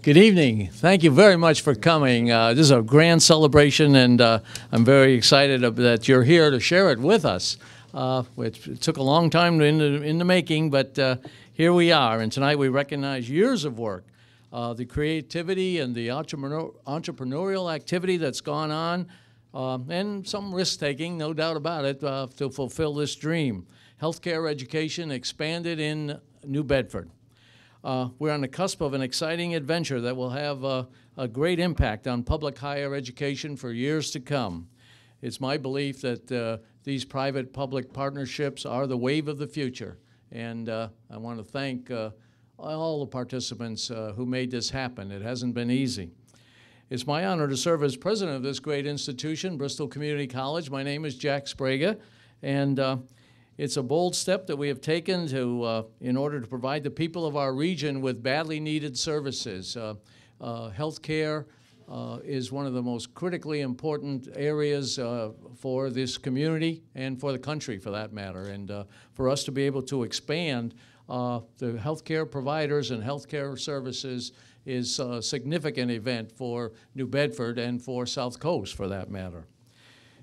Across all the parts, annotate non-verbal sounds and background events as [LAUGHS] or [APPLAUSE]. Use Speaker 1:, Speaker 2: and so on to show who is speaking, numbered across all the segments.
Speaker 1: Good evening. Thank you very much for coming. Uh, this is a grand celebration, and uh, I'm very excited that you're here to share it with us. Uh, it took a long time in the, in the making, but uh, here we are. And tonight we recognize years of work, uh, the creativity and the entrepreneur, entrepreneurial activity that's gone on, uh, and some risk taking, no doubt about it, to fulfill this dream. Healthcare education expanded in New Bedford. Uh, we're on the cusp of an exciting adventure that will have a great impact on public higher education for years to come. It's my belief that uh, these private-public partnerships are the wave of the future, and uh, I want to thank uh, all the participants uh, who made this happen. It hasn't been easy. It's my honor to serve as president of this great institution, Bristol Community College. My name is Jack Sbrega, and it's a bold step that we have taken to, uh, in order to provide the people of our region with badly needed services. Uh, uh, healthcare uh, is one of the most critically important areas uh, for this community and for the country, for that matter. And uh, for us to be able to expand the healthcare providers and healthcare services is a significant event for New Bedford and for South Coast, for that matter.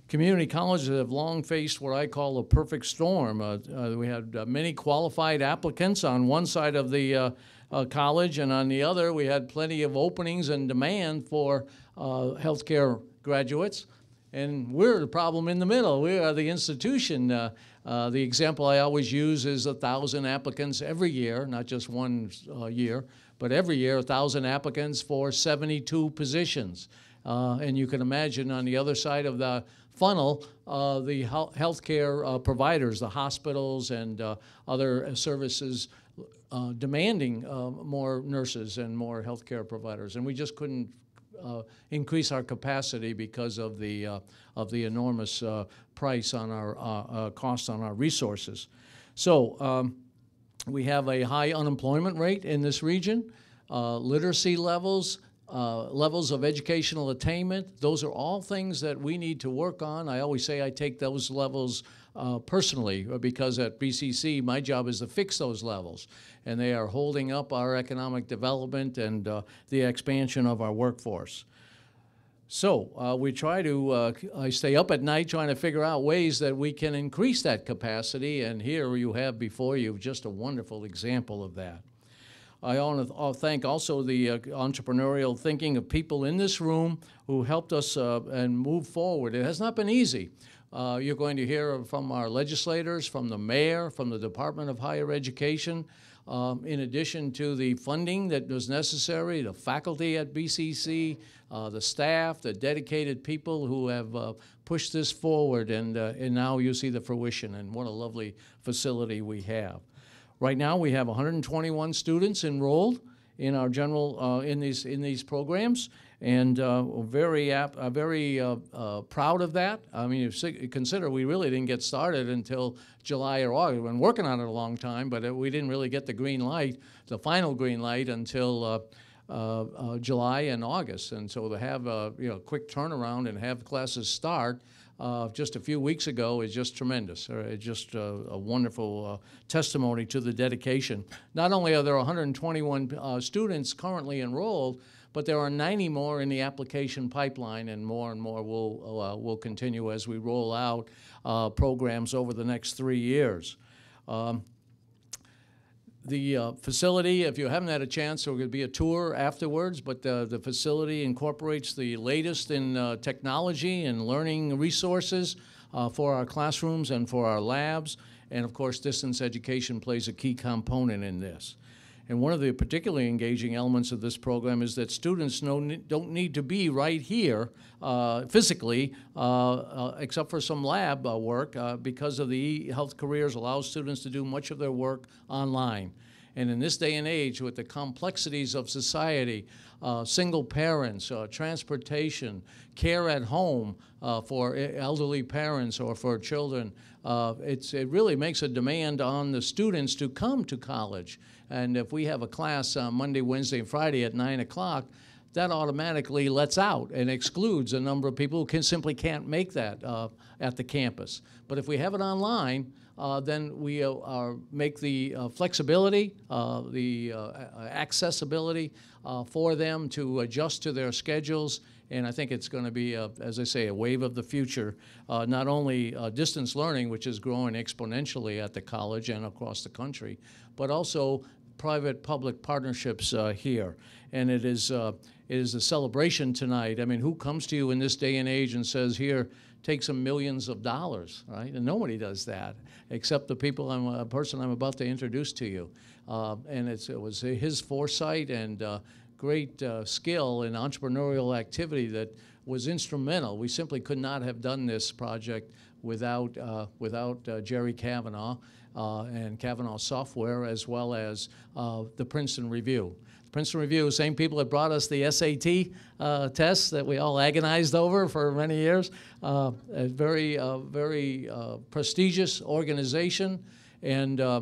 Speaker 1: Community colleges have long faced what I call a perfect storm. Uh, uh, we had uh, many qualified applicants on one side of the uh, uh, college, and on the other, we had plenty of openings and demand for uh, healthcare graduates. And we're the problem in the middle. We are the institution. the example I always use is a thousand applicants every year, not just one year, but every year, a thousand applicants for 72 positions. and you can imagine on the other side of the funnel uh, the healthcare uh, providers, the hospitals and uh, other services uh, demanding uh, more nurses and more healthcare providers. And we just couldn't uh, increase our capacity because of the, of the enormous price on our cost on our resources. So um, we have a high unemployment rate in this region. literacy levels uh, levels of educational attainment. Those are all things that we need to work on. I always say I take those levels uh, personally uh, because at BCC my job is to fix those levels and they are holding up our economic development and uh, the expansion of our workforce. So uh, we try to, uh, I stay up at night trying to figure out ways that we can increase that capacity and here you have before you just a wonderful example of that. I want to thank also the uh, entrepreneurial thinking of people in this room who helped us uh, and move forward. It has not been easy. Uh, you're going to hear from our legislators, from the mayor, from the Department of Higher Education, um, in addition to the funding that was necessary, the faculty at BCC, uh, the staff, the dedicated people who have uh, pushed this forward, and, uh, and now you see the fruition, and what a lovely facility we have. Right now, we have 121 students enrolled in our general uh, in these in these programs, and uh, we're very ap- uh, very uh, uh, proud of that. I mean, you consider we really didn't get started until July or August. We've been working on it a long time, but we didn't really get the green light, the final green light, until. Uh, July and August, and so to have a you know quick turnaround and have classes start uh, just a few weeks ago is just tremendous. Uh, it's just a, a wonderful uh, testimony to the dedication. Not only are there 121 uh, students currently enrolled, but there are 90 more in the application pipeline, and more and more will uh, will continue as we roll out uh, programs over the next three years. Um, the uh, facility, if you haven't had a chance, there will be a tour afterwards, but uh, the facility incorporates the latest in uh, technology and learning resources uh, for our classrooms and for our labs. And of course, distance education plays a key component in this. And one of the particularly engaging elements of this program is that students don't need to be right here uh, physically, uh, uh, except for some lab uh, work, uh, because of the health careers allows students to do much of their work online. And in this day and age, with the complexities of society, uh, single parents, uh, transportation, care at home uh, for elderly parents or for children, uh, it really makes a demand on the students to come to college. And if we have a class on Monday, Wednesday, and Friday at 9 o'clock, that automatically lets out and excludes a number of people who can simply can't make that uh, at the campus. But if we have it online, uh, then we uh, are, make the uh, flexibility, uh, the uh, accessibility uh, for them to adjust to their schedules. And I think it's going to be, a, as I say, a wave of the future. Uh, not only uh, distance learning, which is growing exponentially at the college and across the country, but also private-public partnerships uh, here. And it is, uh, it is a celebration tonight. I mean, who comes to you in this day and age and says, here, take some millions of dollars, right? And nobody does that, except the people I'm, a person I'm about to introduce to you. Uh, and it was his foresight and uh, great uh, skill in entrepreneurial activity that was instrumental. We simply could not have done this project without, uh, without uh, Jerry Kavanaugh uh, and Kavanaugh Software, as well as the Princeton Review. Princeton Review, same people that brought us the SAT uh, tests that we all agonized over for many years. Uh, a very, uh, very uh, prestigious organization, and uh,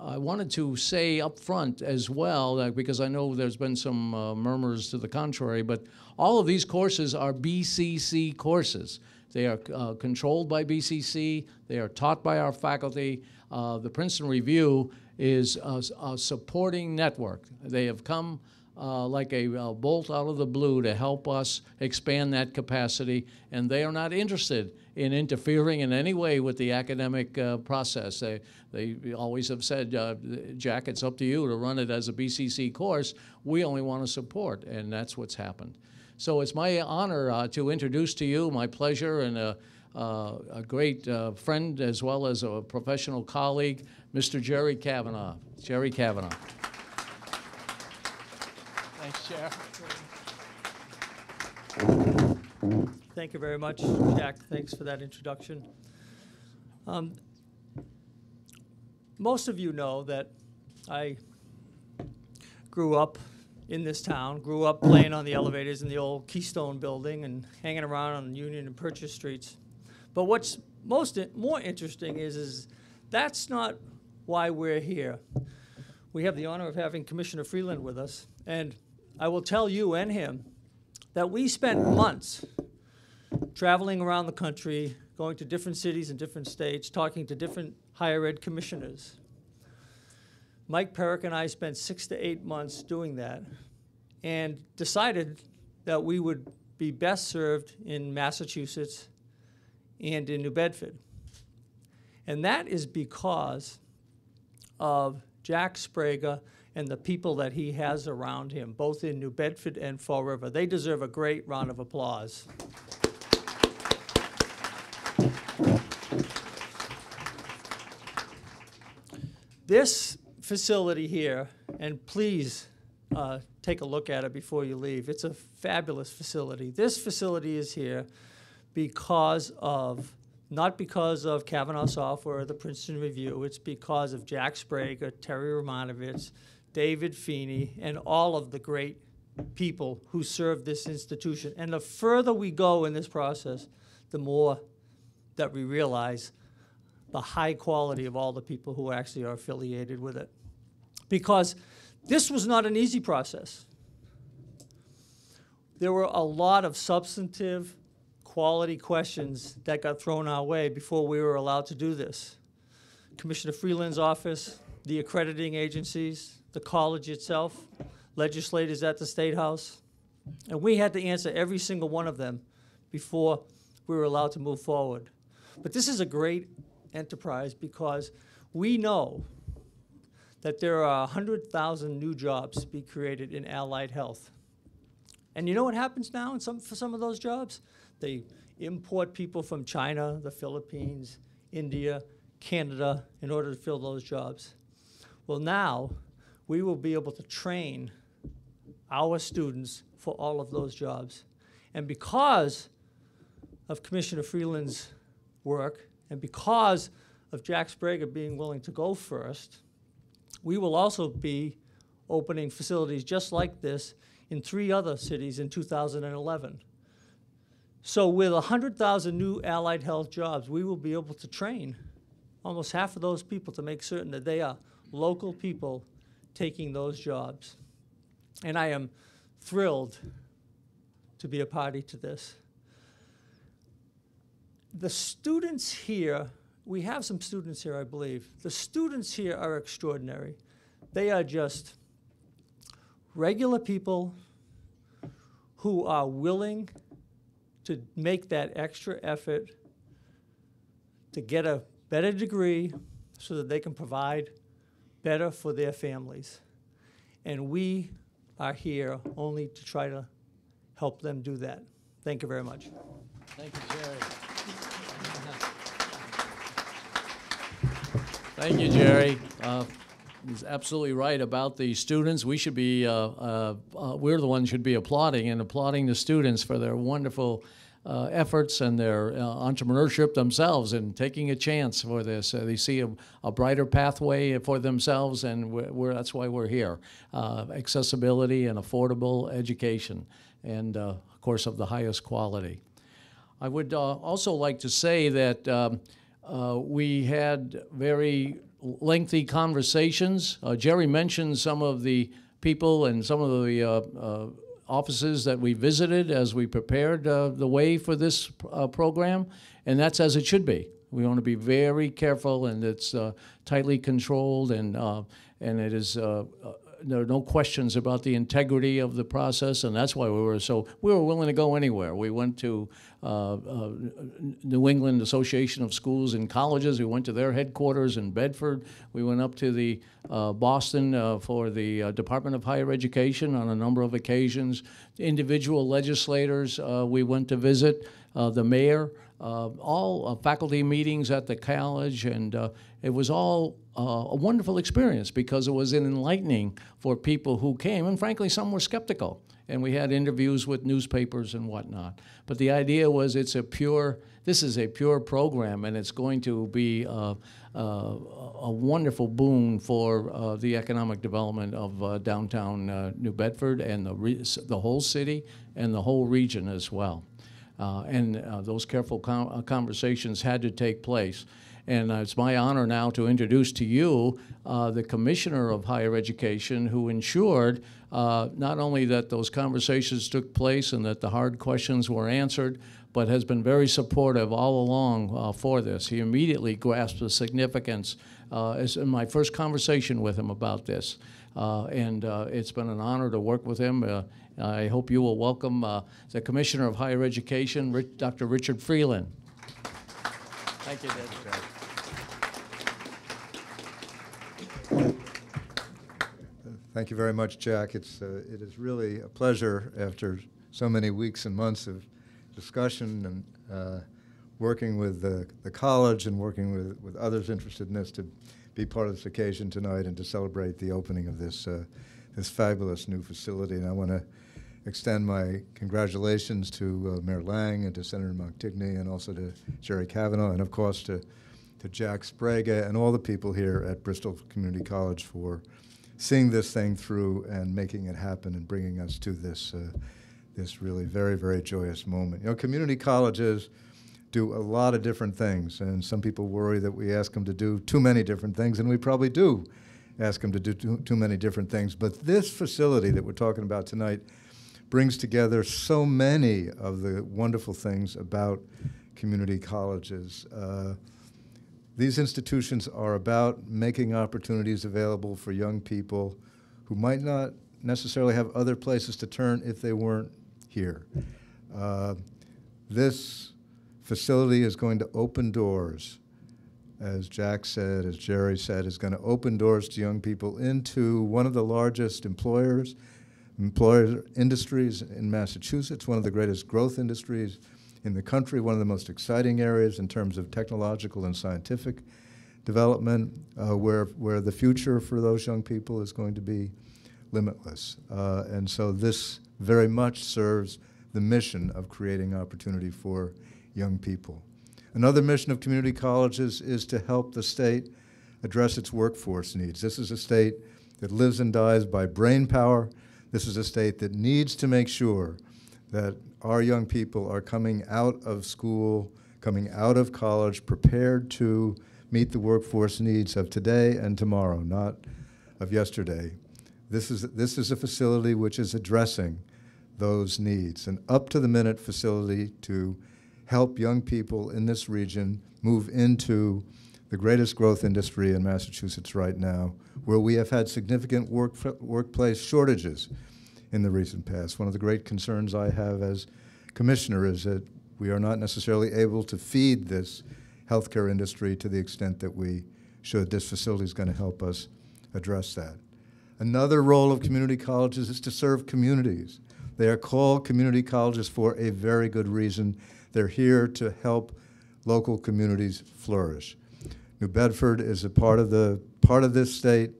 Speaker 1: I wanted to say up front as well, because I know there's been some uh, murmurs to the contrary, but all of these courses are BCC courses. They are controlled by BCC, they are taught by our faculty. The Princeton Review is a, a supporting network. They have come uh, like a uh, bolt out of the blue to help us expand that capacity, and they are not interested in interfering in any way with the academic uh, process. They, they always have said, uh, Jack, it's up to you to run it as a BCC course. We only want to support, and that's what's happened. So it's my honor uh, to introduce to you, my pleasure, and a, uh, a great friend as well as a professional colleague, Mr. Jerry Kavanaugh. Jerry Kavanaugh. Thanks, Chair.
Speaker 2: Thank you very much, Jack. Thanks for that introduction. Um, Most of you know that I grew up in this town, grew up playing on the elevators in the old Keystone Building and hanging around on Union and Purchase Streets. But what's most, more interesting is, is that's not why we're here. We have the honor of having Commissioner Freeland with us, and I will tell you and him that we spent months traveling around the country, going to different cities and different states, talking to different higher ed commissioners. Mike Perrick and I spent six to eight months doing that and decided that we would be best served in Massachusetts and in New Bedford. And that is because of Jack Sbrega and the people that he has around him, both in New Bedford and Fall River. They deserve a great round of applause. This facility here, and please uh, take a look at it before you leave. It's a fabulous facility. This facility is here because of, not because of Kavanaugh Software or the Princeton Review, it's because of Jack Sbrega, Terry Romanovitz, David Feeney, and all of the great people who serve this institution. And the further we go in this process, the more that we realize the high quality of all the people who actually are affiliated with it. Because this was not an easy process. There were a lot of substantive quality questions that got thrown our way before we were allowed to do this. Commissioner Freeland's office, the accrediting agencies, the college itself, legislators at the State House, and we had to answer every single one of them before we were allowed to move forward. But this is a great enterprise because we know that there are 100,000 new jobs to be created in allied health. And you know what happens now in some, for some of those jobs? They import people from China, the Philippines, India, Canada in order to fill those jobs. Well, now we will be able to train our students for all of those jobs. And because of Commissioner Freeland's work, and because of Jack Sbrega being willing to go first, we will also be opening facilities just like this in three other cities in 2011. So with 100,000 new allied health jobs, we will be able to train almost half of those people to make certain that they are local people taking those jobs. And I am thrilled to be a party to this. The students here, we have some students here, I believe. The students here are extraordinary. They are just regular people who are willing to make that extra effort to get a better degree so that they can provide better for their families. And we are here only to try to help them do that. Thank you very much.
Speaker 1: Thank you, Jerry. Thank you, Jerry. Uh, He's absolutely right about the students. We should be, uh, uh, uh, we're the ones should be applauding and applauding the students for their wonderful uh, efforts and their entrepreneurship themselves and taking a chance for this. They see a, a brighter pathway for themselves, and we're, we're, that's why we're here. Accessibility and affordable education, and of course, of the highest quality. I would also like to say that um, uh, we had very lengthy conversations. Uh, Jerry mentioned some of the people and some of the uh, uh, offices that we visited as we prepared uh, the way for this uh, program, and that's as it should be. We want to be very careful, and it's tightly controlled, and and it is there are no questions about the integrity of the process, and that's why we were so we were willing to go anywhere. We went to uh, uh, New England Association of Schools and Colleges. We went to their headquarters in Bedford. We went up to the uh, Boston uh, for the uh, Department of Higher Education on a number of occasions. Individual legislators uh, we went to visit. the mayor uh, all uh, faculty meetings at the college, and uh, it was all uh, a wonderful experience because it was enlightening for people who came, and frankly, some were skeptical. And we had interviews with newspapers and whatnot. But the idea was it's a pure, this is a pure program, and it's going to be uh, uh, a wonderful boon for the economic development of downtown New Bedford and the, the whole city and the whole region as well. Uh, and uh, those careful uh, conversations had to take place. And uh, it's my honor now to introduce to you uh, the Commissioner of Higher Education who ensured uh, not only that those conversations took place and that the hard questions were answered, but has been very supportive all along for this. He immediately grasped the significance as in my first conversation with him about this. and it's been an honor to work with him I hope you will welcome uh, the Commissioner of Higher Education, Rich, Dr. Richard Freeland. Thank you,
Speaker 3: Dr. Thank you very much, Jack. It's, uh, it is really a pleasure after so many weeks and months of discussion and uh, working with the, the college and working with, with others interested in this to be part of this occasion tonight and to celebrate the opening of this, uh, this fabulous new facility. And I want to extend my congratulations to uh, Mayor Lang and to Senator Montigny and also to Jerry Kavanaugh and of course to, to Jack Sbrega and all the people here at Bristol Community College for seeing this thing through and making it happen and bringing us to this, uh, this really very, very joyous moment. You know, community colleges do a lot of different things, and some people worry that we ask them to do too many different things, and we probably do ask them to do too, too many different things. But this facility that we're talking about tonight brings together so many of the wonderful things about community colleges. Uh, these institutions are about making opportunities available for young people who might not necessarily have other places to turn if they weren't here. Uh, this facility is going to open doors, as Jack said, as Jerry said, is going to open doors to young people into one of the largest employers employer industries in Massachusetts, one of the greatest growth industries in the country, one of the most exciting areas in terms of technological and scientific development, uh, where, where the future for those young people is going to be limitless. Uh, and so this very much serves the mission of creating opportunity for young people. Another mission of community colleges is to help the state address its workforce needs. This is a state that lives and dies by brain power this is a state that needs to make sure that our young people are coming out of school, coming out of college, prepared to meet the workforce needs of today and tomorrow, not of yesterday. This is, this is a facility which is addressing those needs. An up to the minute facility to help young people in this region move into the greatest growth industry in Massachusetts right now, where we have had significant work, workplace shortages in the recent past. One of the great concerns I have as commissioner is that we are not necessarily able to feed this healthcare industry to the extent that we should. This facility is going to help us address that. Another role of community colleges is to serve communities. They are called community colleges for a very good reason. They're here to help local communities flourish. New Bedford is a part of the part of this state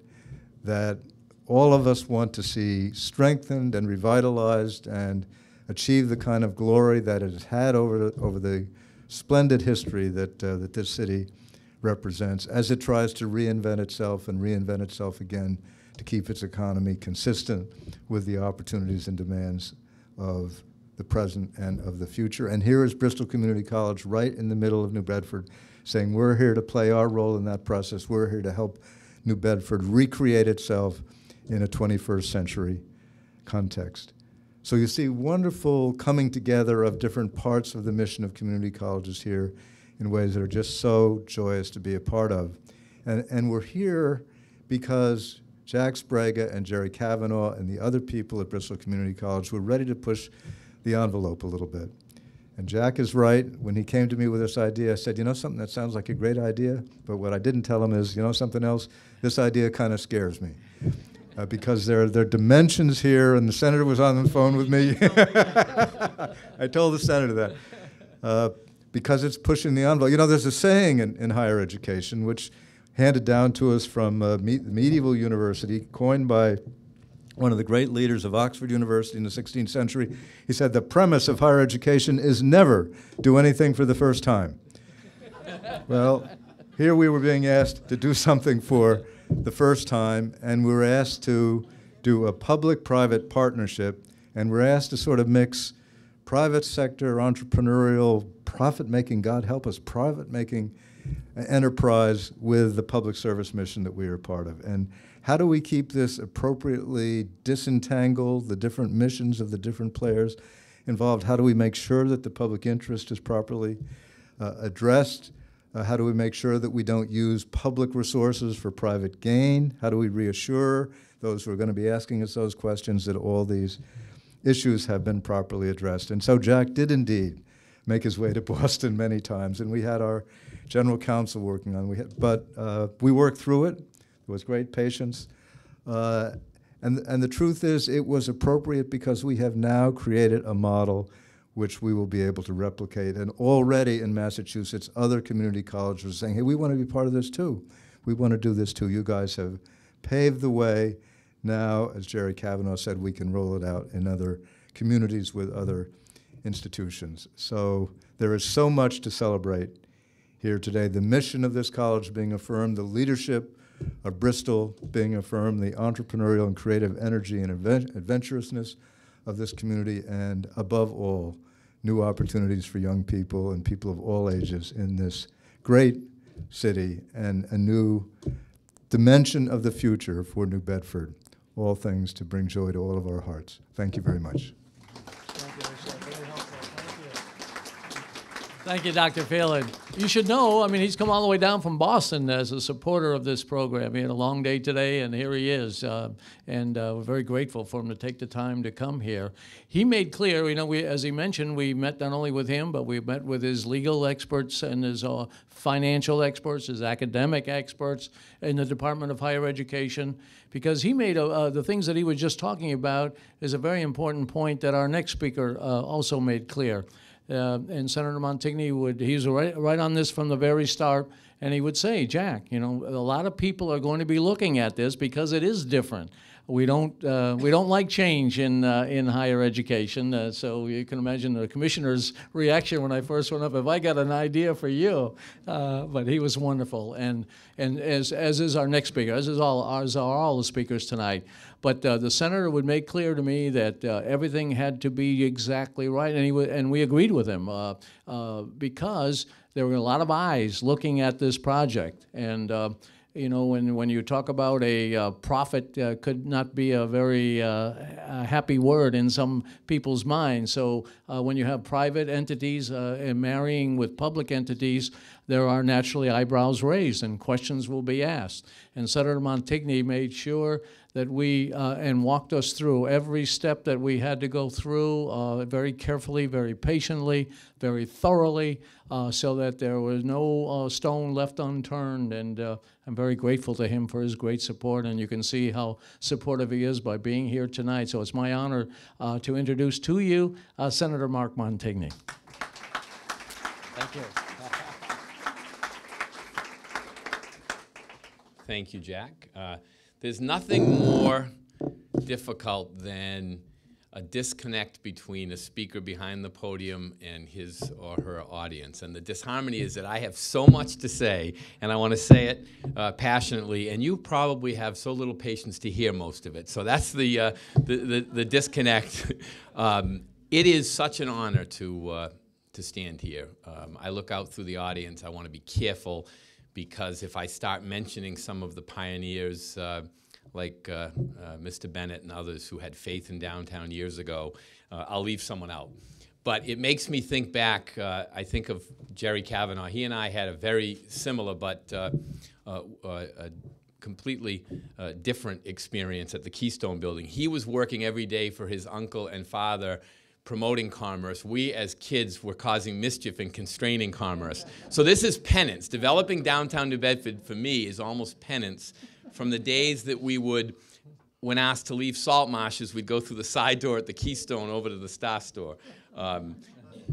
Speaker 3: that all of us want to see strengthened and revitalized and achieve the kind of glory that it has had over the, over the splendid history that, uh, that this city represents as it tries to reinvent itself and reinvent itself again to keep its economy consistent with the opportunities and demands of the present and of the future. And here is Bristol Community College right in the middle of New Bedford saying we're here to play our role in that process. We're here to help New Bedford recreate itself in a 21st century context. So you see wonderful coming together of different parts of the mission of community colleges here in ways that are just so joyous to be a part of. And, and we're here because Jack Sbrega and Jerry Kavanaugh and the other people at Bristol Community College were ready to push the envelope a little bit. And Jack is right. When he came to me with this idea, I said, you know something that sounds like a great idea, but what I didn't tell him is, you know something else? This idea kind of scares me uh, because there, there are dimensions here, and the senator was on the phone with me. [LAUGHS] I told the senator that. Uh, because it's pushing the envelope. You know, there's a saying in, in higher education, which handed down to us from uh, me- medieval university, coined by one of the great leaders of Oxford University in the 16th century. He said, The premise of higher education is never do anything for the first time. [LAUGHS] well, here we were being asked to do something for the first time, and we were asked to do a public private partnership, and we're asked to sort of mix private sector, entrepreneurial, profit making, God help us, profit making enterprise with the public service mission that we are part of. And how do we keep this appropriately disentangled, the different missions of the different players involved? How do we make sure that the public interest is properly uh, addressed? Uh, how do we make sure that we don't use public resources for private gain? How do we reassure those who are going to be asking us those questions that all these issues have been properly addressed? And so Jack did indeed make his way to [LAUGHS] Boston many times, and we had our general counsel working on. We had, but uh, we worked through it. There was great patience. Uh, and, and the truth is, it was appropriate because we have now created a model which we will be able to replicate. And already in Massachusetts, other community colleges are saying, hey, we want to be part of this too. We want to do this too. You guys have paved the way. Now, as Jerry Kavanaugh said, we can roll it out in other communities with other institutions. So there is so much to celebrate here today. The mission of this college being affirmed, the leadership of Bristol being affirmed, the entrepreneurial and creative energy and adventurousness of this community, and above all, new opportunities for young people and people of all ages in this great city and a new dimension of the future for New Bedford. All things to bring joy to all of our hearts. Thank you very much.
Speaker 1: Thank you, Dr. Freeland. You should know, I mean, he's come all the way down from Boston as a supporter of this program. He had a long day today, and here he is. Uh, and uh, we're very grateful for him to take the time to come here. He made clear, you know, we, as he mentioned, we met not only with him, but we met with his legal experts and his uh, financial experts, his academic experts in the Department of Higher Education, because he made a, uh, the things that he was just talking about is a very important point that our next speaker uh, also made clear. Uh, and Senator Montigny would, he's right, right on this from the very start, and he would say, Jack, you know, a lot of people are going to be looking at this because it is different. We don't, uh, we don't like change in, uh, in higher education, uh, so you can imagine the commissioner's reaction when I first went up, if I got an idea for you. Uh, but he was wonderful, and, and as, as is our next speaker, as, is all, as are all the speakers tonight. But uh, the senator would make clear to me that uh, everything had to be exactly right, and, he w- and we agreed with him uh, uh, because there were a lot of eyes looking at this project. And, uh, you know, when, when you talk about a profit, could not be a very happy word in some people's minds. So when you have private entities marrying with public entities, there are naturally eyebrows raised and questions will be asked. And Senator Montigny made sure that we, uh, and walked us through every step that we had to go through uh, very carefully, very patiently, very thoroughly, uh, so that there was no uh, stone left unturned. And uh, I'm very grateful to him for his great support. And you can see how supportive he is by being here tonight. So it's my honor uh, to introduce to you Senator Mark Montigny.
Speaker 4: Thank you. Thank you, Jack. Uh, there's nothing more difficult than a disconnect between a speaker behind the podium and his or her audience. And the disharmony is that I have so much to say, and I want to say it uh, passionately, and you probably have so little patience to hear most of it. So that's the, uh, the, the, the, disconnect. [LAUGHS] um, it is such an honor to, uh, to stand here. Um, I look out through the audience. I want to be careful because if I start mentioning some of the pioneers, uh, like uh, uh, Mr. Bennett and others who had faith in downtown years ago, uh, I'll leave someone out. But it makes me think back. Uh, I think of Jerry Kavanaugh. He and I had a very similar but uh, a completely different experience at the Keystone Building. He was working every day for his uncle and father promoting commerce. We as kids were causing mischief and constraining commerce. So this is penance. Developing downtown New Bedford for me is almost penance from the days that we would, when asked to leave Saltmarsh's, we'd go through the side door at the Keystone over to the Star Store. Um,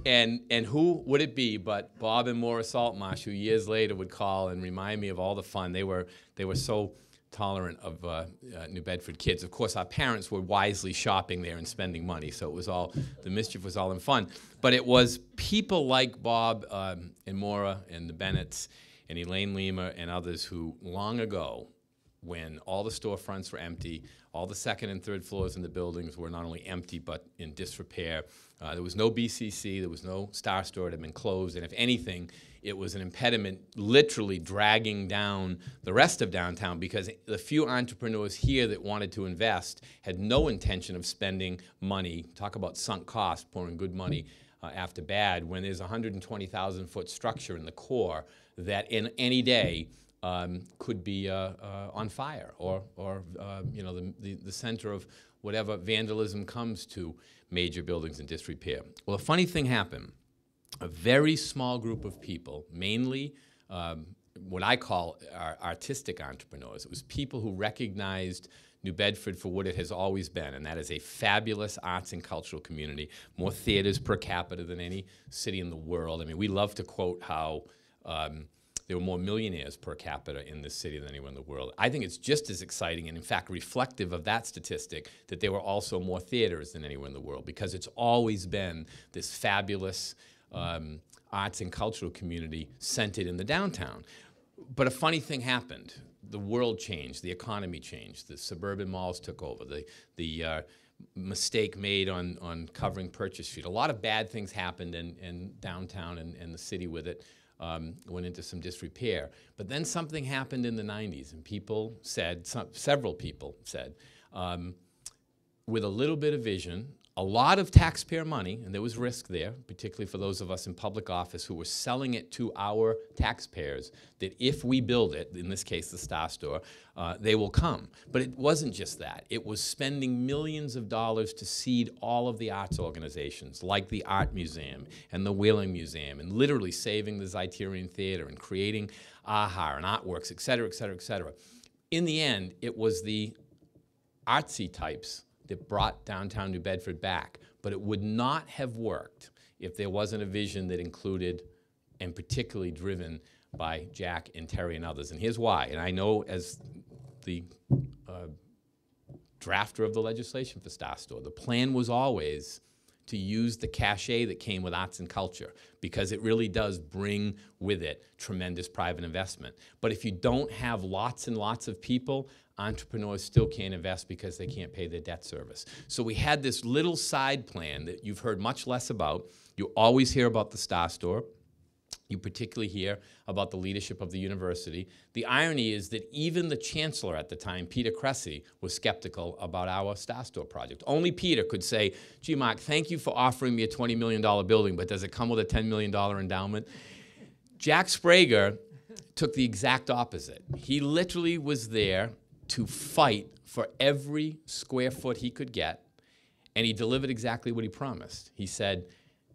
Speaker 4: and, and who would it be but Bob and Maura Saltmarsh, who years later would call and remind me of all the fun. They were, they were so tolerant of uh, uh, New Bedford kids. Of course, our parents were wisely shopping there and spending money, so it was all the mischief was all in fun. But it was people like Bob um, and Maura and the Bennetts and Elaine Lima and others who long ago, when all the storefronts were empty, all the second and third floors in the buildings were not only empty but in disrepair. Uh, there was no BCC, there was no Star Store, it had been closed, and if anything, it was an impediment literally dragging down the rest of downtown because the few entrepreneurs here that wanted to invest had no intention of spending money, talk about sunk cost, pouring good money uh, after bad, when there's a 120,000 foot structure in the core that in any day um, could be uh, uh, on fire or, or uh, you know, the, the, the center of whatever vandalism comes to major buildings in disrepair. Well, a funny thing happened a very small group of people, mainly um, what I call artistic entrepreneurs. It was people who recognized New Bedford for what it has always been, and that is a fabulous arts and cultural community. More theaters per capita than any city in the world. I mean, we love to quote how um, there were more millionaires per capita in this city than anywhere in the world. I think it's just as exciting and, in fact, reflective of that statistic that there were also more theaters than anywhere in the world because it's always been this fabulous um, arts and cultural community centered in the downtown. But a funny thing happened. The world changed, the economy changed, the suburban malls took over, the, the uh, mistake made on, on covering Purchase Street. A lot of bad things happened in, in downtown and, and the city with it. Um, went into some disrepair. But then something happened in the 90s, and people said, some, several people said, um, with a little bit of vision, a lot of taxpayer money, and there was risk there, particularly for those of us in public office who were selling it to our taxpayers, that if we build it, in this case the Star Store, uh, they will come. But it wasn't just that. It was spending millions of dollars to seed all of the arts organizations, like the Art Museum and the Whaling Museum, and literally saving the Zeiterion Theater and creating AHA and Artworks, et cetera, et cetera, et cetera. In the end, it was the artsy types that brought downtown New Bedford back. But it would not have worked if there wasn't a vision that included and particularly driven by Jack and Terry and others. And here's why. And I know as the uh, drafter of the legislation for Star Store, the plan was always to use the cachet that came with arts and culture because it really does bring with it tremendous private investment. But if you don't have lots and lots of people, entrepreneurs still can't invest because they can't pay their debt service. So we had this little side plan that you've heard much less about. You always hear about the Star Store. You particularly hear about the leadership of the university. The irony is that even the chancellor at the time, Peter Cressy, was skeptical about our Star Store project. Only Peter could say, gee, Mark, thank you for offering me a $20 million building, but does it come with a $10 million endowment? Jack Sbrega took the exact opposite. He literally was there to fight for every square foot he could get, and he delivered exactly what he promised. He said,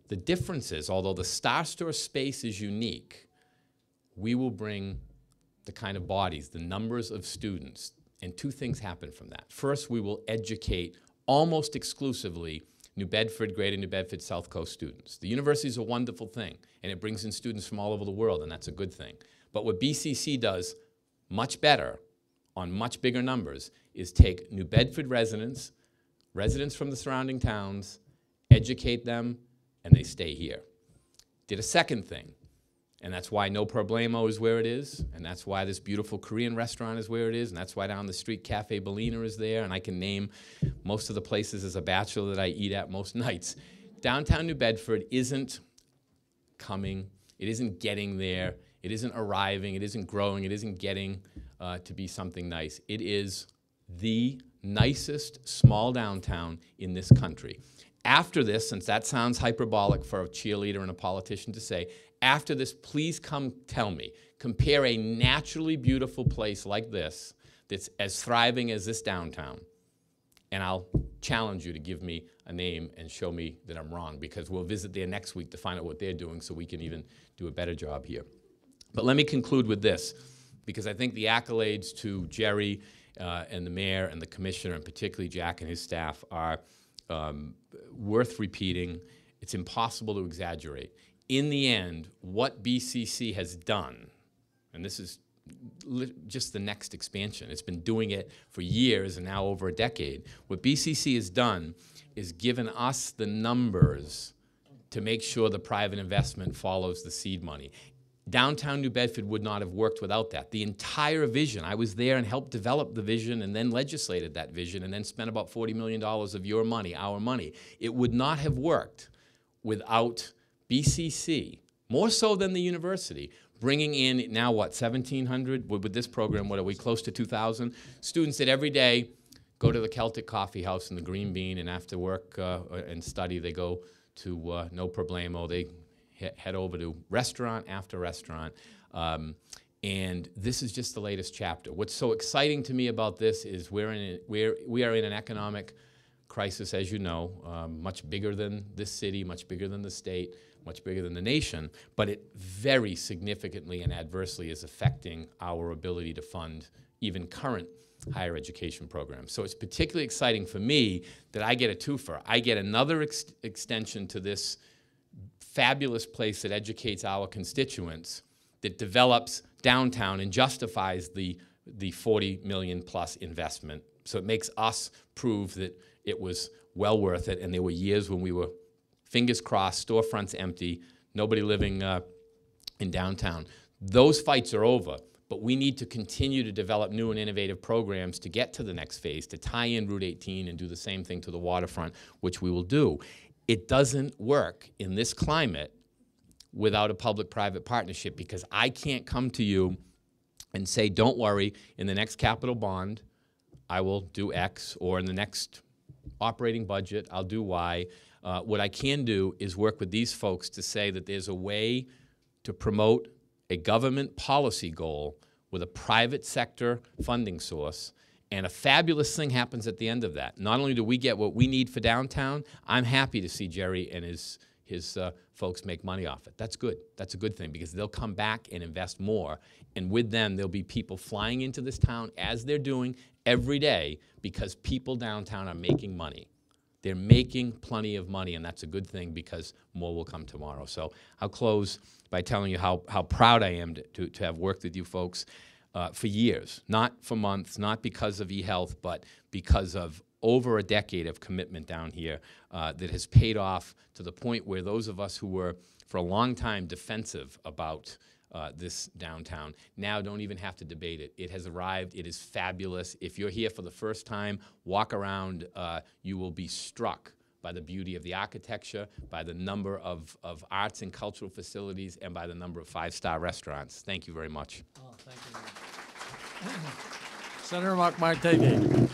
Speaker 4: the difference is, although the Star Store space is unique, we will bring the kind of bodies, the numbers of students, and two things happen from that. First, we will educate almost exclusively New Bedford, Greater New Bedford, South Coast students. The university is a wonderful thing, and it brings in students from all over the world, and that's a good thing. But what BCC does much better on much bigger numbers is take New Bedford residents, residents from the surrounding towns, educate them, and they stay here. Did a second thing, and that's why No Problemo is where it is, and that's why this beautiful Korean restaurant is where it is, and that's why down the street Cafe Bellina is there, and I can name most of the places as a bachelor that I eat at most [LAUGHS] nights. Downtown New Bedford isn't coming, it isn't getting there, it isn't arriving, it isn't growing, it isn't getting uh, to be something nice. It is the nicest small downtown in this country after this, since that sounds hyperbolic for a cheerleader and a politician to say, after this, please come tell me. Compare a naturally beautiful place like this that's as thriving as this downtown, and I'll challenge you to give me a name and show me that I'm wrong because we'll visit there next week to find out what they're doing so we can even do a better job here. But let me conclude with this because I think the accolades to Jerry uh, and the mayor and the commissioner, and particularly Jack and his staff, are um, worth repeating. It's impossible to exaggerate. In the end, what BCC has done, and this is just the next expansion, it's been doing it for years and now over a decade. What BCC has done is given us the numbers to make sure the private investment follows the seed money. Downtown New Bedford would not have worked without that. The entire vision, I was there and helped develop the vision and then legislated that vision and then spent about $40 million of your money, our money. It would not have worked without BCC, more so than the university, bringing in now what, 1,700? With this program, what are we, close to 2,000? Students that every day go to the Celtic Coffee House in the Green Bean and after work uh, and study, they go to uh, No Problemo. They head over to restaurant after restaurant. Um, and this is just the latest chapter. What's so exciting to me about this is we're in we're, we are in an economic crisis, as you know, um, much bigger than this city, much bigger than the state, much bigger than the nation, but it very significantly and adversely is affecting our ability to fund even current higher education programs. So it's particularly exciting for me that I get a twofer. I get another ex extension to this fabulous place that educates our constituents, that develops downtown and justifies the, the 40 million plus investment. So it makes us prove that it was well worth it. And there were years when we were fingers crossed, storefronts empty, nobody living uh, in downtown. Those fights are over, but we need to continue to develop new and innovative programs to get to the next phase, to tie in Route 18 and do the same thing to the waterfront, which we will do. It doesn't work in this climate without a public-private partnership because I can't come to you and say, don't worry, in the next capital bond, I will do X, or in the next operating budget, I'll do Y. Uh, what I can do is work with these folks to say that there's a way to promote a government policy goal with a private sector funding source and a fabulous thing happens at the end of that. Not only do we get what we need for downtown, I'm happy to see Jerry and his, his uh, folks make money off it. That's good. That's a good thing because they'll come back and invest more. And with them, there'll be people flying into this town as they're doing every day because people downtown are making money. They're making plenty of money, and that's a good thing because more will come tomorrow. So I'll close by telling you how, how proud I am to, to, to have worked with you folks uh, for years, not for months, not because of eHealth, but because of over a decade of commitment down here uh, that has paid off to the point where those of us who were for a long time defensive about uh, this downtown now don't even have to debate it. It has arrived. It is fabulous. If you're here for the first time, walk around. Uh, you will be struck by the beauty of the architecture, by the number of, of arts and cultural facilities, and by the number of five-star restaurants. Thank you very much.
Speaker 1: Oh, thank you. [LAUGHS] Senator Mark Montigny,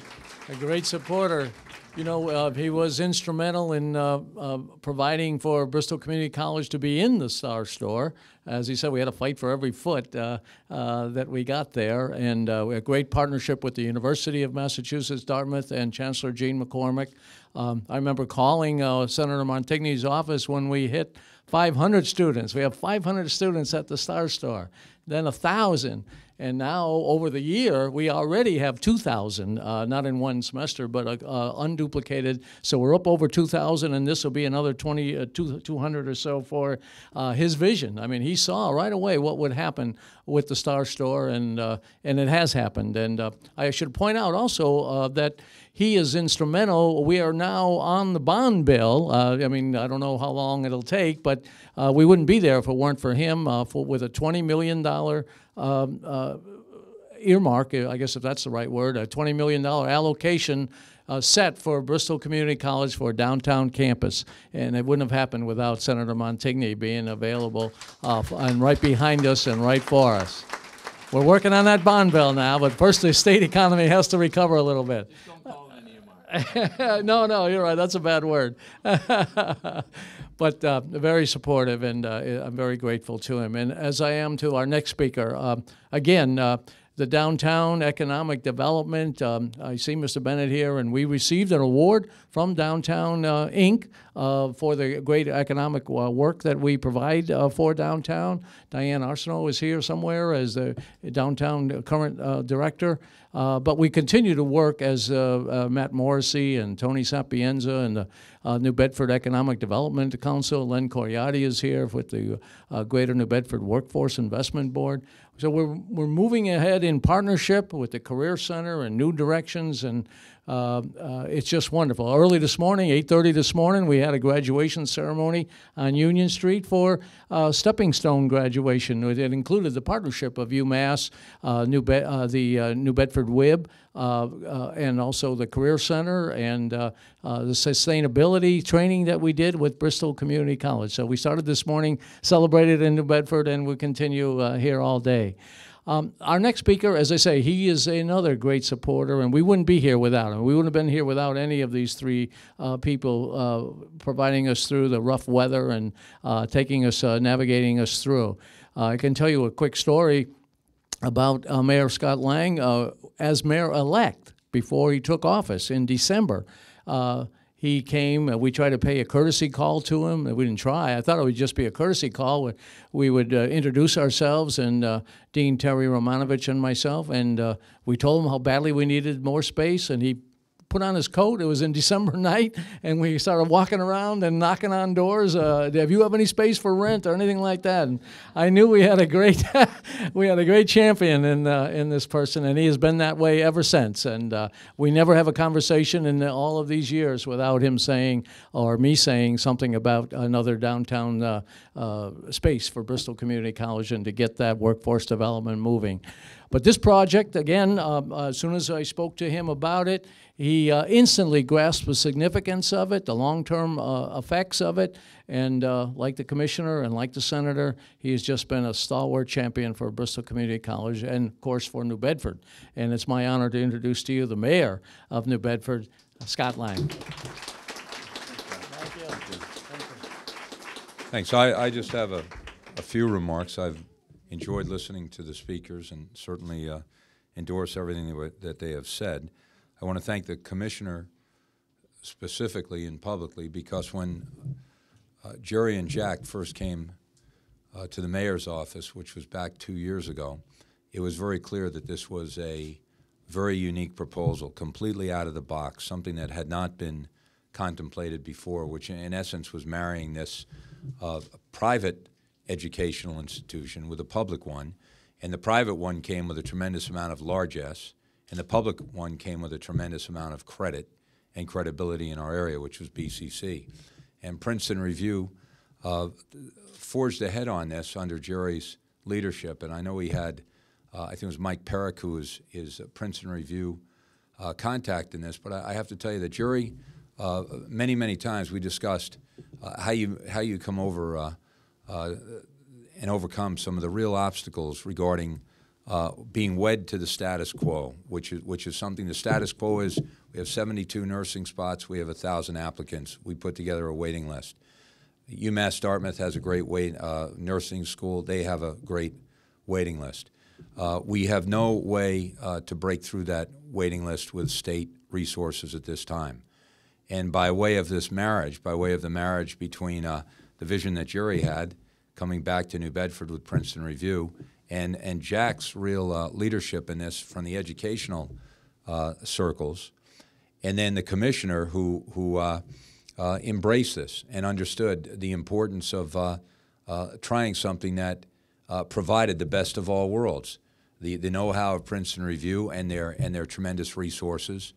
Speaker 1: a great supporter. You know, uh, he was instrumental in uh, uh, providing for Bristol Community College to be in the Star Store. As he said, we had a fight for every foot uh, uh, that we got there, and uh, we had a great partnership with the University of Massachusetts Dartmouth and Chancellor Jean MacCormack. Um, I remember calling uh, Senator Montigny's office when we hit 500 students. We have 500 students at the Star Store, then 1,000. And now, over the year, we already have 2,000, uh, not in one semester, but uh, uh, unduplicated. So we're up over 2,000, and this will be another 20, uh, 200 or so for uh, his vision. I mean, he saw right away what would happen with the Star Store, and, uh, and it has happened. And I should point out also that he is instrumental. We are now on the bond bill. Uh, I mean, I don't know how long it'll take, but uh, we wouldn't be there if it weren't for him uh, for, with a $20 million um, uh, earmark, I guess if that's the right word, a $20 million allocation uh, set for Bristol Community College for a downtown campus. And it wouldn't have happened without Senator Montigny being available uh, and right behind us and right for us. We're working on that bond bill now, but first the state economy has to recover a little bit. [LAUGHS] no, no, you're right. That's a bad word. [LAUGHS] but uh, very supportive, and uh, I'm very grateful to him. And as I am to our next speaker, uh, again, the downtown economic development. Um, I see Mr. Bennett here, and we received an award from Downtown uh, Inc. Uh, for the great economic uh, work that we provide uh, for downtown. Diane Arsenault is here somewhere as the downtown current uh, director. Uh, but we continue to work as uh, uh, Matt Morrissey and Tony Sapienza and the uh, New Bedford Economic Development Council. Len Coriati is here with the uh, Greater New Bedford Workforce Investment Board. So we're, we're moving ahead in partnership with the Career Center and New Directions, and uh, uh, it's just wonderful. Early this morning, 8:30 this morning, we had a graduation ceremony on Union Street for uh, Stepping Stone graduation. It included the partnership of UMass, uh, New Be- uh, the uh, New Bedford WIB, and also the Career Center and the sustainability training that we did with Bristol Community College. So we started this morning, celebrated in New Bedford, and we continue here all day. Um, our next speaker, as I say, he is another great supporter, and we wouldn't be here without him. We wouldn't have been here without any of these three uh, people uh, providing us through the rough weather and uh, taking us, uh, navigating us through. Uh, I can tell you a quick story about uh, Mayor Scott Lang as mayor-elect before he took office in December. He came, uh, we tried to pay a courtesy call to him. We didn't try. I thought it would just be a courtesy call. We- We would uh, introduce ourselves, and uh, Dean Terry Romanovich and myself, and uh, we told him how badly we needed more space, and he put on his coat. It was in [LAUGHS] December night, and we started walking around and knocking on doors. Uh, have you have any space for rent or anything like that? And I knew we had a great, [LAUGHS] we had a great champion in uh, in this person, and he has been that way ever since. And uh, we never have a conversation in all of these years without him saying or me saying something about another downtown uh, uh, space for Bristol Community College and to get that workforce development moving. But this project, again, um, uh, as soon as I spoke to him about it, he uh, instantly grasped the significance of it, the long-term uh, effects of it, and uh, like the commissioner and like the senator, he has just been a stalwart champion for Bristol Community College and, of course, for New Bedford. And it's my honor to introduce to you the mayor of New Bedford, Scott Lang.
Speaker 5: Thanks. I, I just have a, a few remarks. I've enjoyed listening to the speakers and certainly uh, endorse everything that, wa- that they have said. I want to thank the commissioner specifically and publicly because when uh, Jerry and Jack first came uh, to the mayor's office, which was back two years ago, it was very clear that this was a very unique proposal, completely out of the box, something that had not been contemplated before, which in essence was marrying this uh, private educational institution with a public one. And the private one came with a tremendous amount of largesse, and the public one came with a tremendous amount of credit and credibility in our area, which was BCC. And Princeton Review uh, forged ahead on this under Jerry's leadership, and I know he had, uh, I think it was Mike Perrick, who is, is Princeton Review uh, contact in this, but I, I have to tell you that Jerry uh, many, many times we discussed uh, how you how you come over uh, and overcome some of the real obstacles regarding uh, being wed to the status quo, which is which is something. The status quo is we have 72 nursing spots, we have a thousand applicants. We put together a waiting list. UMass Dartmouth has a great wait, uh, nursing school. They have a great waiting list. Uh, we have no way uh, to break through that waiting list with state resources at this time. And by way of this marriage, by way of the marriage between uh, the vision that Jerry had, coming back to New Bedford with Princeton Review, and, and Jack's real uh, leadership in this from the educational uh, circles, and then the commissioner who, who uh, uh, embraced this and understood the importance of uh, uh, trying something that provided the best of all worlds the, the know how of Princeton Review and their, and their tremendous resources,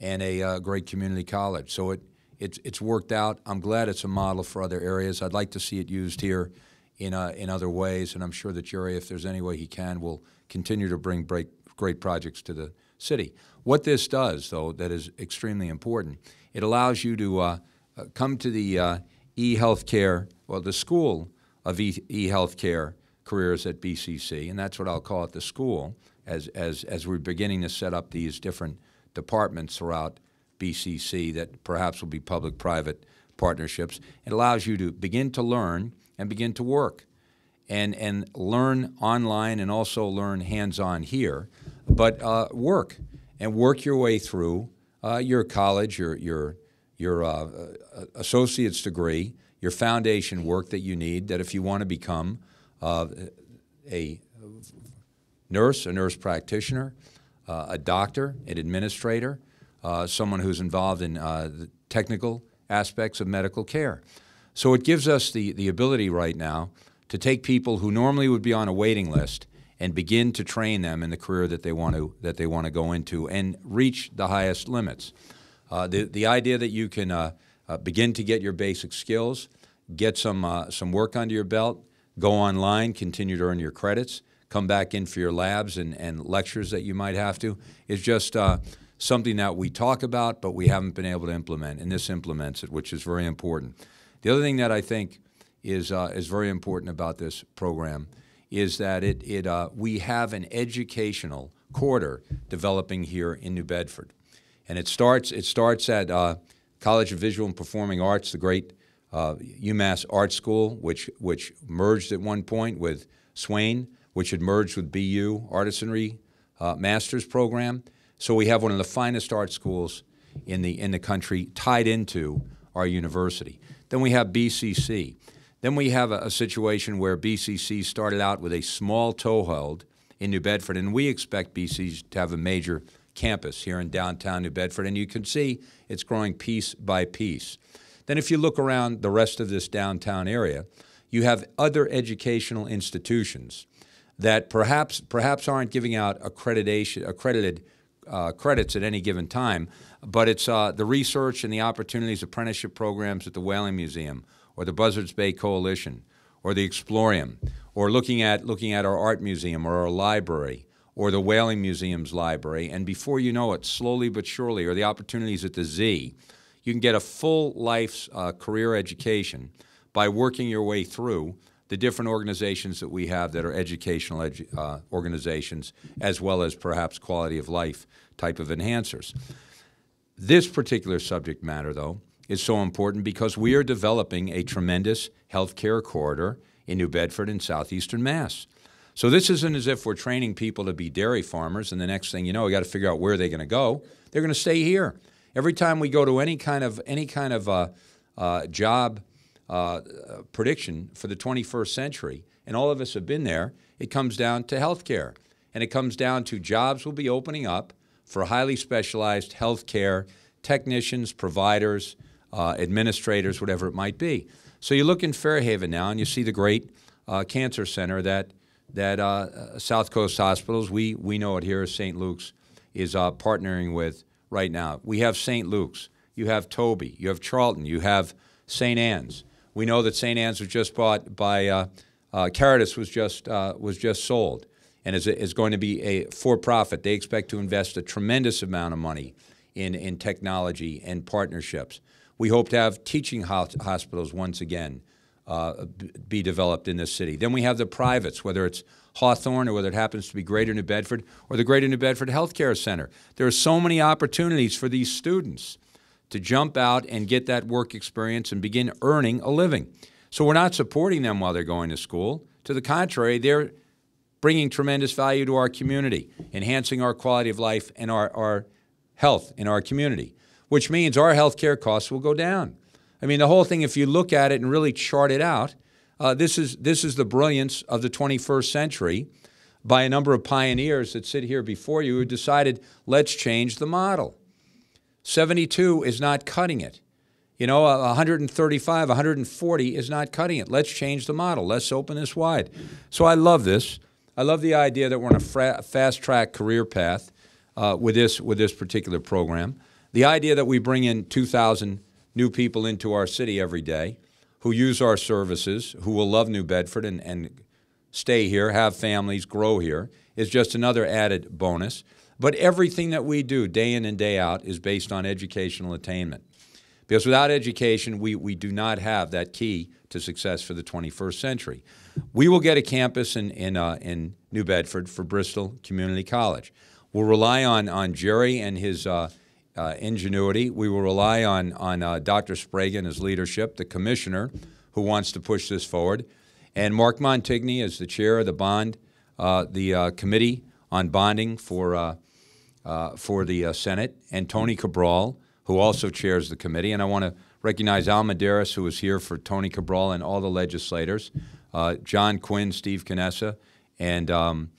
Speaker 5: and a great community college. So it, it's, it's worked out. I'm glad it's a model for other areas. I'd like to see it used here in, uh, in other ways, and I'm sure that Jerry, if there's any way he can, will continue to bring great, great projects to the city. What this does, though, that is extremely important, it allows you to uh, uh, come to the uh, e-healthcare, well, the school of e- e-healthcare careers at BCC, and that's what I'll call it, the school, as, as, as we're beginning to set up these different departments throughout BCC that perhaps will be public-private partnerships. It allows you to begin to learn and begin to work and, and learn online and also learn hands-on here, but uh, work and work your way through uh, your college, your, your, your uh, uh, associate's degree, your foundation work that you need, that if you want to become uh, a nurse, a nurse practitioner, uh, a doctor, an administrator, someone who's involved in uh, the technical aspects of medical care. So it gives us the, the ability right now to take people who normally would be on a waiting list and begin to train them in the career that they want to that they want to go into and reach the highest limits. Uh, the the idea that you can uh, uh, begin to get your basic skills, get some uh, some work under your belt, go online, continue to earn your credits, come back in for your labs and, and lectures that you might have to, is just uh, something that we talk about, but we haven't been able to implement, and this implements it, which is very important. The other thing that I think is, uh, is very important about this program is that it, it, uh, we have an educational quarter developing here in New Bedford. And it starts, it starts at uh, College of Visual and Performing Arts, the great uh, UMass Art School, which, which merged at one point with Swain, which had merged with BU Artisanry uh, Master's Program. So we have one of the finest art schools in the, in the country tied into our university. Then we have BCC. Then we have a, a situation where BCC started out with a small toehold in New Bedford, and we expect BCC to have a major campus here in downtown New Bedford, and you can see it's growing piece by piece. Then, if you look around the rest of this downtown area, you have other educational institutions that perhaps perhaps aren't giving out accreditation accredited uh, credits at any given time, but it's uh, the research and the opportunities, apprenticeship programs at the Whaling Museum or the Buzzards Bay Coalition or the Explorium, or looking at looking at our art museum or our library or the Whaling Museum's library, and before you know it, slowly but surely, or the opportunities at the Z, you can get a full life's uh, career education by working your way through the different organizations that we have that are educational edu uh, organizations, as well as perhaps quality of life type of enhancers. This particular subject matter, though, is so important because we are developing a tremendous healthcare corridor in New Bedford and southeastern Mass. So this isn't as if we're training people to be dairy farmers, and the next thing you know, we got to figure out where they're going to go. They're going to stay here. Every time we go to any kind of any kind of uh, uh, job uh, prediction for the 21st century, and all of us have been there, it comes down to healthcare, and it comes down to jobs will be opening up for highly specialized healthcare technicians, providers, uh, administrators, whatever it might be. So you look in Fairhaven now, and you see the great uh, cancer center that that uh, South Coast Hospitals, we we know it here as St. Luke's, is partnering with right now. We have St. Luke's, you have Tobey, you have Charlton, you have St. Anne's. We know that St. Anne's was just bought by uh, uh, Caritas was just uh, was just sold, and is, is going to be a for-profit. They expect to invest a tremendous amount of money in, in technology and partnerships. We hope to have teaching hos- hospitals once again uh, be developed in this city. Then we have the privates, whether it's Hawthorne or whether it happens to be Greater New Bedford or the Greater New Bedford Healthcare Center. There are so many opportunities for these students to jump out and get that work experience and begin earning a living. So we're not supporting them while they're going to school. To the contrary, they're bringing tremendous value to our community, enhancing our quality of life and our, our health in our community, which means our health care costs will go down. I mean, the whole thing, if you look at it and really chart it out, uh, this, is, this is the brilliance of the 21st century by a number of pioneers that sit here before you who decided, let's change the model. 72 is not cutting it. You know, uh, 135, 140 is not cutting it. Let's change the model. Let's open this wide. So I love this. I love the idea that we're on a fast track career path uh, with, this, with this particular program. The idea that we bring in 2,000 new people into our city every day who use our services, who will love New Bedford and, and stay here, have families, grow here, is just another added bonus. But everything that we do day in and day out is based on educational attainment. Because without education, we, we do not have that key to success for the 21st century. We will get a campus in, in, uh, in New Bedford for Bristol Community College. We'll rely on, on Jerry and his uh, uh, ingenuity. We will rely on, on uh, Dr. Sbrega and his leadership, the commissioner who wants to push this forward, and Mark Montigny as the chair of the bond, uh, the uh, committee on bonding for, uh, for the uh, Senate, and Tony Cabral, who also chairs the committee. And I want to recognize Al Maderas, who is here for Tony Cabral and all the legislators, uh, John Quinn, Steve Canessa, and um,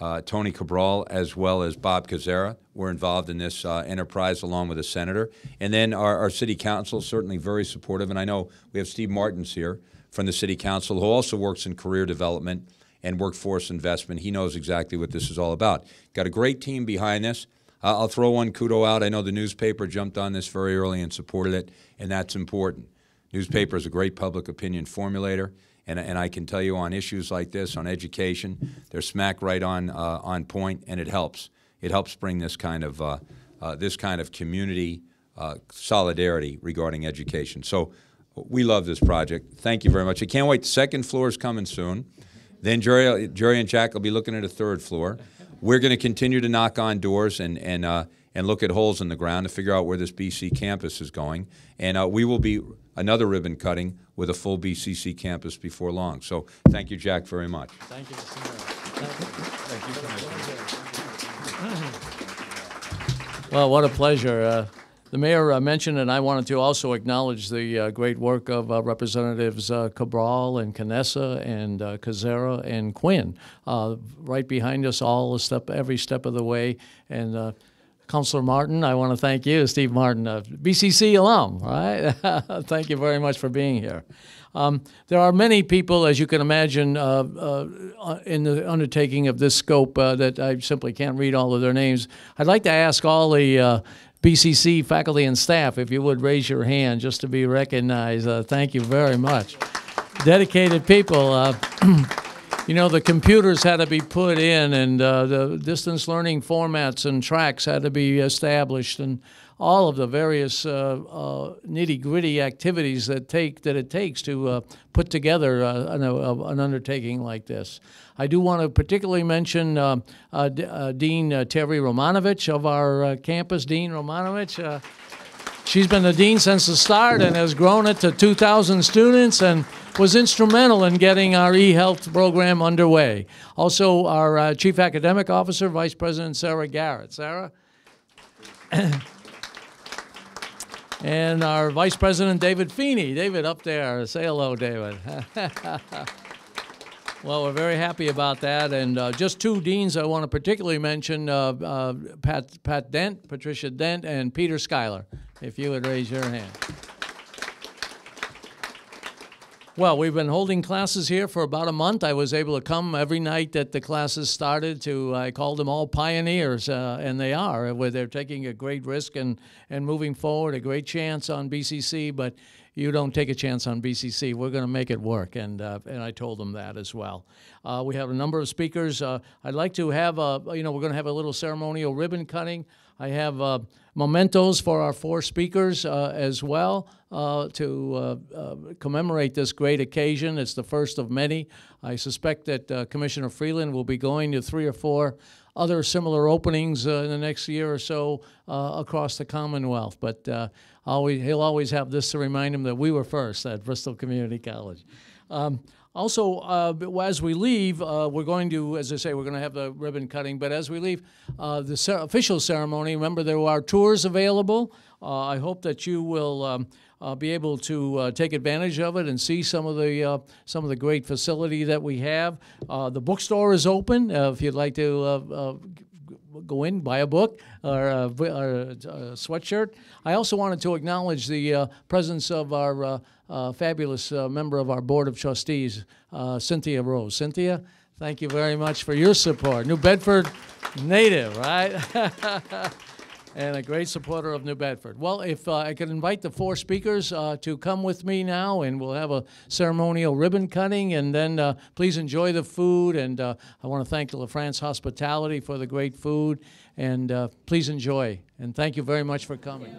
Speaker 5: uh, Tony Cabral, as well as Bob Koczera, were involved in this uh, enterprise along with the senator. And then our, our city council, certainly very supportive. And I know we have Steve Martins here from the city council, who also works in career development and workforce investment. He knows exactly what this is all about. Got a great team behind this. Uh, I'll throw one kudo out. I know the newspaper jumped on this very early and supported it, and that's important. Newspaper is a great public opinion formulator, and, and I can tell you on issues like this, on education, they're smack right on uh, on point, and it helps. It helps bring this kind of uh, uh, this kind of community uh, solidarity regarding education. So we love this project. Thank you very much. I can't wait. The second floor is coming soon. Then Jerry, Jerry and Jack will be looking at a third floor. We're going to continue to knock on doors and and uh, and look at holes in the ground to figure out where this BC campus is going. And uh, we will be another ribbon cutting with a full BCC campus before long. So thank you, Jack, very much.
Speaker 1: Thank you, Mr. Mayor. Well, what a pleasure. Uh, The mayor uh, mentioned, and I wanted to also acknowledge the uh, great work of uh, Representatives uh, Cabral and Canessa and uh, Koczera and Quinn, uh, right behind us all, a step, every step of the way. And uh, Councilor Martin, I want to thank you, Steve Martin, BCC alum, right? [LAUGHS] thank you very much for being here. Um, there are many people, as you can imagine, uh, uh, in the undertaking of this scope uh, that I simply can't read all of their names. I'd like to ask all the BCC faculty and staff if you would raise your hand just to be recognized. Uh, thank you very much. Dedicated people. Uh, [CLEARS THROAT] you know, the computers had to be put in, and uh, the distance learning formats and tracks had to be established, and all of the various uh, uh, nitty gritty activities that take that it takes to uh, put together an, an undertaking like this. I do want to particularly mention Dean Terry Romanovich of our campus. Dean Romanovich. She's been the dean since the start and has grown it to 2,000 students and was instrumental in getting our e-health program underway. Also, our uh, chief academic officer, Vice President Sarah Garrett. Sarah? [CLEARS THROAT] and our Vice President, David Feeney. David, up there. Say hello, David. [LAUGHS] Well, we're very happy about that. And uh, just two deans I want to particularly mention uh, uh, Pat, Pat Dent, Patricia Dent, and Peter Schuyler, if you would raise your hand. Well, we've been holding classes here for about a month. I was able to come every night that the classes started to, I called them all pioneers, uh, and they are, where they're taking a great risk and, and moving forward, a great chance on BCC, but you don't take a chance on BCC. We're going to make it work, and uh, and I told them that as well. Uh, we have a number of speakers. Uh, I'd like to have a, you know, we're going to have a little ceremonial ribbon cutting. I have uh, mementos for our four speakers uh, as well uh, to uh, uh, commemorate this great occasion. It's the first of many. I suspect that uh, Commissioner Freeland will be going to three or four other similar openings uh, in the next year or so uh, across the Commonwealth. But uh, always, he'll always have this to remind him that we were first at Bristol Community College. Um, also, uh, as we leave, uh, we're going to, as I say, we're going to have the ribbon cutting. But as we leave, uh, the cer- official ceremony, remember there are tours available. Uh, I hope that you will um, uh, be able to uh, take advantage of it and see some of the some of the great facility that we have. The bookstore is open if you'd like to go in, buy a book or a, or a, sweatshirt. I also wanted to acknowledge the uh, presence of our uh, uh, fabulous uh, member of our Board of Trustees, uh, Cynthia Rose. Cynthia, thank you very much for your support. New Bedford native, right? [LAUGHS] and a great supporter of New Bedford. Well, if uh, I could invite the four speakers uh, to come with me now, and we'll have a ceremonial ribbon cutting, and then uh, please enjoy the food. And uh, I want to thank La France Hospitality for the great food, and uh, please enjoy. And thank you very much for coming.